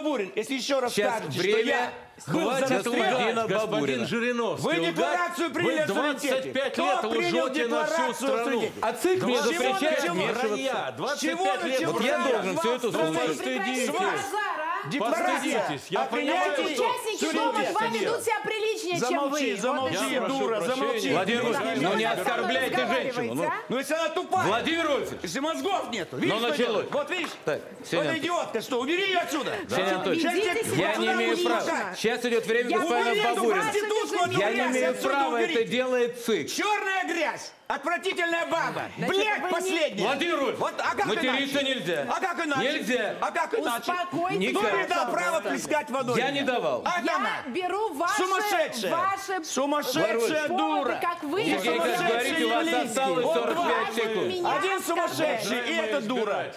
Бабурин, если еще раз Сейчас скажете, что время. я был Хватит застрелен, Господин. Жириновский, Вы декларацию приняли Вы о суверенитете. 25 Кто лет лжете на всю страну. А ЦИК мне запрещает вмешиваться. Вранья, С чего 25 лет. Вот я должен все это Страной. слушать. С Постыдитесь, я понимаю, что- Участники дома суверенитета. два ведут себя приличнее, чем Замолчи, вы. замолчи, Вот и Я всё. прошу дура, замолчи. Владимир не ну не оскорбляйте женщину. Ну, Ну если она тупая. Владимир Если мозгов нет, видишь, Ну, началось. Вот видишь? Так, вот идиотка, что, убери ее отсюда. Анатольевич, я не имею права. Сейчас идет время господина Бабурина. От Я не грязи имею права, это уберите. делает ЦИК. Черная грязь! Отвратительная баба! Значит, Блядь, не- последняя! Владимир Вот, а как материться иначе? нельзя. А как иначе? Нельзя. А как иначе? Успокойтесь, Кто мне дал право плескать водой? Я не давал. А Я она? беру ваши... Сумасшедшая! Ваши Сумасшедшая дура! как вы... Сергей, как говорите, у вас осталось Вот 45 два. секунд. Один сумасшедший, и это дура.